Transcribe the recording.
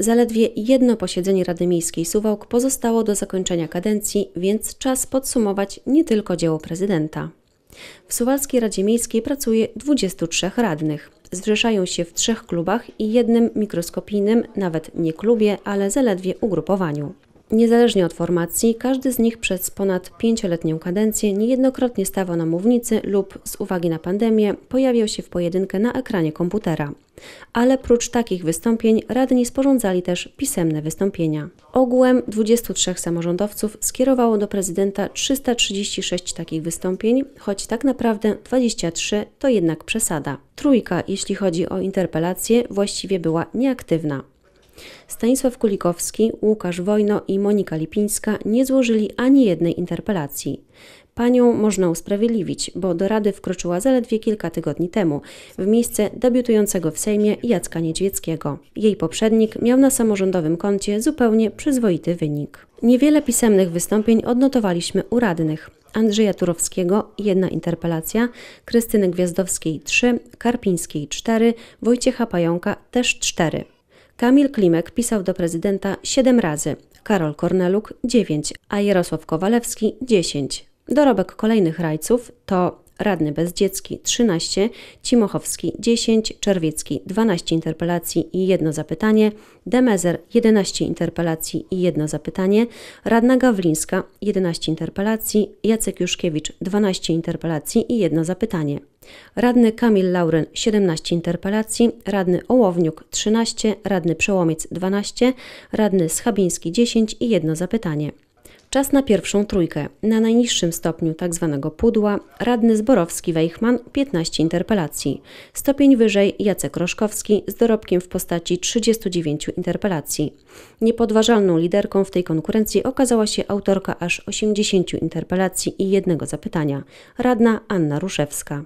Zaledwie jedno posiedzenie Rady Miejskiej Suwałk pozostało do zakończenia kadencji, więc czas podsumować nie tylko dzieło prezydenta. W Suwalskiej Radzie Miejskiej pracuje 23 radnych. Zrzeszają się w trzech klubach i jednym mikroskopijnym, nawet nie klubie, ale zaledwie ugrupowaniu. Niezależnie od formacji, każdy z nich przez ponad pięcioletnią kadencję niejednokrotnie stawał na mównicy lub z uwagi na pandemię pojawiał się w pojedynkę na ekranie komputera. Ale prócz takich wystąpień radni sporządzali też pisemne wystąpienia. Ogółem 23 samorządowców skierowało do prezydenta 336 takich wystąpień, choć tak naprawdę 23 to jednak przesada. Trójka, jeśli chodzi o interpelację, właściwie była nieaktywna. Stanisław Kulikowski, Łukasz Wojno i Monika Lipińska nie złożyli ani jednej interpelacji. Panią można usprawiedliwić, bo do Rady wkroczyła zaledwie kilka tygodni temu, w miejsce debiutującego w Sejmie Jacka Niedźwieckiego. Jej poprzednik miał na samorządowym koncie zupełnie przyzwoity wynik. Niewiele pisemnych wystąpień odnotowaliśmy u radnych. Andrzeja Turowskiego jedna interpelacja, Krystyny Gwiazdowskiej trzy, Karpińskiej cztery, Wojciecha Pająka też cztery. Kamil Klimek pisał do prezydenta 7 razy, Karol Korneluk 9, a Jarosław Kowalewski 10. Dorobek kolejnych rajców to radny Bezdziecki 13, Cimochowski 10, Czerwiecki 12 interpelacji i jedno zapytanie, Demezer 11 interpelacji i jedno zapytanie, radna Gawlińska 11 interpelacji, Jacek Juszkiewicz 12 interpelacji i jedno zapytanie. Radny Kamil Lauren 17 interpelacji, radny Ołowniuk 13, radny Przełomiec 12, radny Schabiński 10 i jedno zapytanie. Czas na pierwszą trójkę. Na najniższym stopniu tzw. Tak pudła radny Zborowski-Weichmann 15 interpelacji. Stopień wyżej Jacek Roszkowski z dorobkiem w postaci 39 interpelacji. Niepodważalną liderką w tej konkurencji okazała się autorka aż 80 interpelacji i jednego zapytania. Radna Anna Ruszewska.